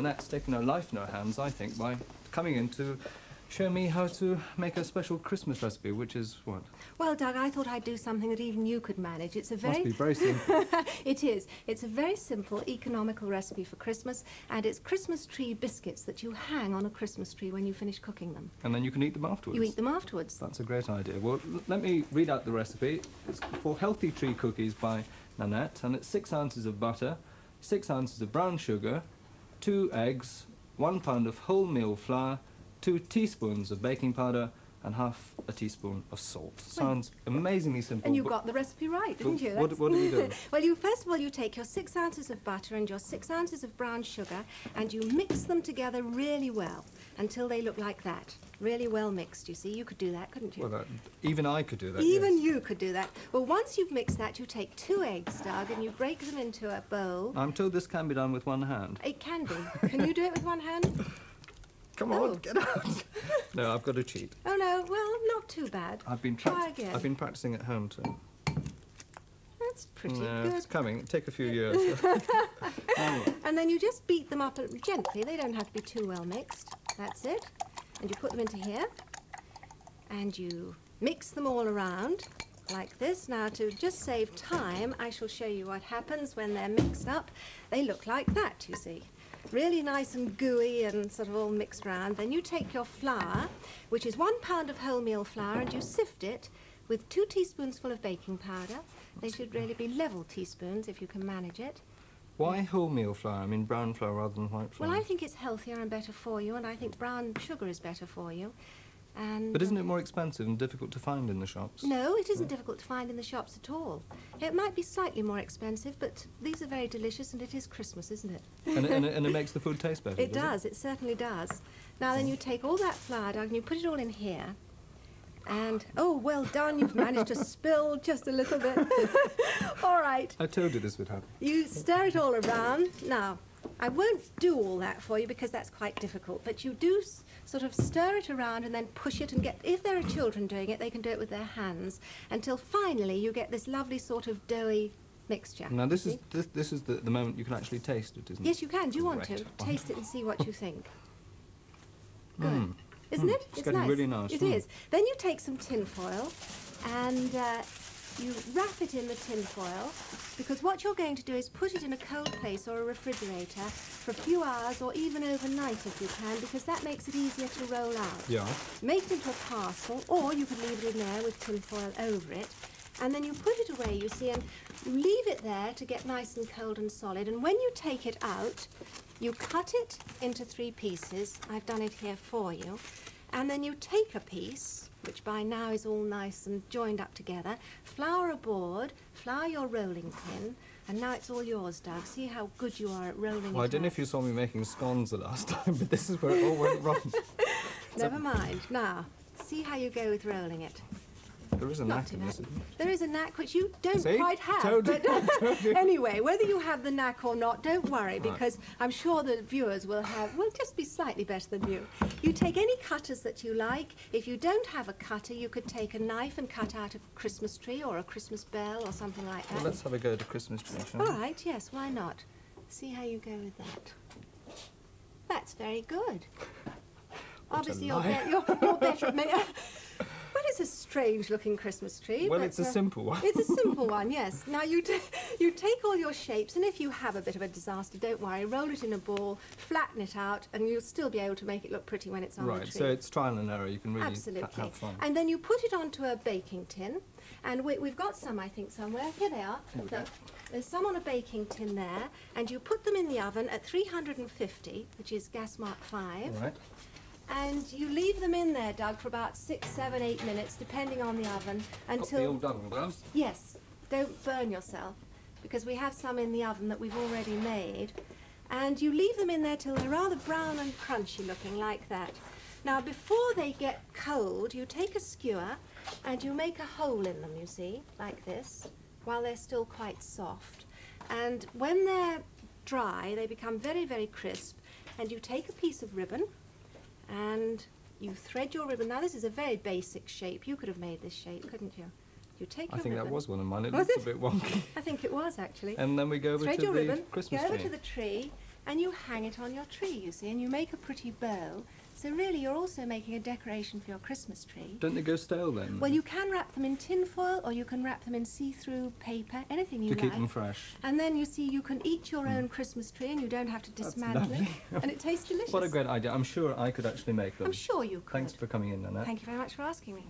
Nanette's taken her life in her hands, I think, by coming in to show me how to make a special Christmas recipe, which is what? Well, Doug, I thought I'd do something that even you could manage. It's a very... Must be very simple. it is. It's a very simple, economical recipe for Christmas, and it's Christmas tree biscuits that you hang on a Christmas tree when you finish cooking them. And then you can eat them afterwards? You eat them afterwards. That's a great idea. Well, let me read out the recipe. It's for healthy tree cookies by Nanette, and it's six ounces of butter, six ounces of brown sugar, two eggs, one pound of wholemeal flour, two teaspoons of baking powder, and half a teaspoon of salt. Sounds amazingly simple. And you got the recipe right, didn't you? What, what do we do? well, you first of all you take your six ounces of butter and your six ounces of brown sugar, and you mix them together really well until they look like that. Really well mixed, you see. You could do that, couldn't you? Well, that, even I could do that. Even yes. you could do that. Well, once you've mixed that, you take two eggs, Doug, and you break them into a bowl. I'm told this can be done with one hand. It can be. Can you do it with one hand? Come Oh. on, get oh. out. no, I've got to cheat. Oh no, well, not too bad. I've been Try again. I've been practicing at home too. That's pretty no, good. it's coming. It'll take a few years. And then you just beat them up gently. They don't have to be too well mixed. That's it. And you put them into here. And you mix them all around like this. Now, to just save time, I shall show you what happens when they're mixed up. They look like that, you see. Really nice and gooey and sort of all mixed round. Then you take your flour, which is one pound of wholemeal flour, and you sift it with two teaspoonsful of baking powder. They should really be level teaspoons if you can manage it. Why wholemeal flour? I mean brown flour rather than white flour. Well, I think it's healthier and better for you, and I think brown sugar is better for you. And But isn't uh, it more expensive and difficult to find in the shops? No, it isn't difficult to find in the shops at all. It might be slightly more expensive, but these are very delicious, and it is Christmas, isn't it? and, it, and, and it makes the food taste better. It does. It certainly does. Now then, you take all that flour, Doug, and you put it all in here. And oh, well done! You've managed to spill just a little bit. all right. I told you this would happen. You stir it all around. Now, I won't do all that for you because that's quite difficult, but you do sort of stir it around and then push it and get, if there are children doing it, they can do it with their hands until finally you get this lovely sort of doughy mixture. Now this is this, this is the, the moment you can actually taste it, isn't it? Yes, you can. Do you want to? Taste it and see what you think. Good. Mm. Isn't Mm. it? It's getting really nice. It Mm. is. Then you take some tin foil and uh, you wrap it in the tin foil because what you're going to do is put it in a cold place or a refrigerator for a few hours or even overnight if you can because that makes it easier to roll out. Yeah. Make it into a parcel or you could leave it in there with tin foil over it and then you put it away, you see, and leave it there to get nice and cold and solid. And when you take it out, you cut it into three pieces. I've done it here for you. And then you take a piece, which by now is all nice and joined up together, flour a board, flour your rolling pin, and now it's all yours, Doug. See how good you are at rolling Well, I don't know if you saw me making scones the last time, but this is where it all went wrong. Never mind. Now, see how you go with rolling it. There is a knack in this. isn't there? There is a knack which you don't See? quite have. Told you. but you. anyway, whether you have the knack or not, don't worry because I'm sure the viewers will have will just be slightly better than you. You take any cutters that you like. If you don't have a cutter, you could take a knife and cut out a Christmas tree or a Christmas bell or something like that. Well, let's have a go at a Christmas tree, shall All right, yes, why not? See how you go with that. That's very good. Obviously, you're, be- you're, you're better at me. It's a strange-looking Christmas tree. Well, but, it's a uh, simple one. It's a simple one, yes. Now you you take all your shapes, and if you have a bit of a disaster, don't worry. Roll it in a ball, flatten it out, and you'll still be able to make it look pretty when it's on the tree. Right, so it's trial and error. You can really Absolutely. have fun. And then you put it onto a baking tin, and we, we've got some, I think, somewhere. Here they are. Here we go. Look, There's some on a baking tin there, and you put them in the oven at 350, which is gas mark 5. All right. And you leave them in there, Doug, for about six, seven, eight minutes, depending on the oven, Got the until old oven gloves. Yes, don't burn yourself because we have some in the oven that we've already made. And you leave them in there till they're rather brown and crunchy looking like that. Now, before they get cold, you take a skewer and you make a hole in them, you see, like this, while they're still quite soft. And when they're dry, they become very, very crisp. And you take a piece of ribbon and you thread your ribbon. Now, this is a very basic shape. You could have made this shape, couldn't you? You take I your think ribbon. that was one of mine. It Was looks it? a bit wonky. I think it was actually. And then we go over Thread to your the ribbon, Christmas go over to the tree, and you hang it on your tree, you see, and you make a pretty bow. So really, you're also making a decoration for your Christmas tree. Don't they go stale then? Well, you can wrap them in tin foil, or you can wrap them in see-through paper, anything you to like. keep them fresh. And then you see, you can eat your hmm. own Christmas tree, and you don't have to dismantle it, and it tastes delicious. What a great idea. I'm sure I could actually make them. I'm sure you could. Thanks for coming in, Nanette. Thank you very much for asking me.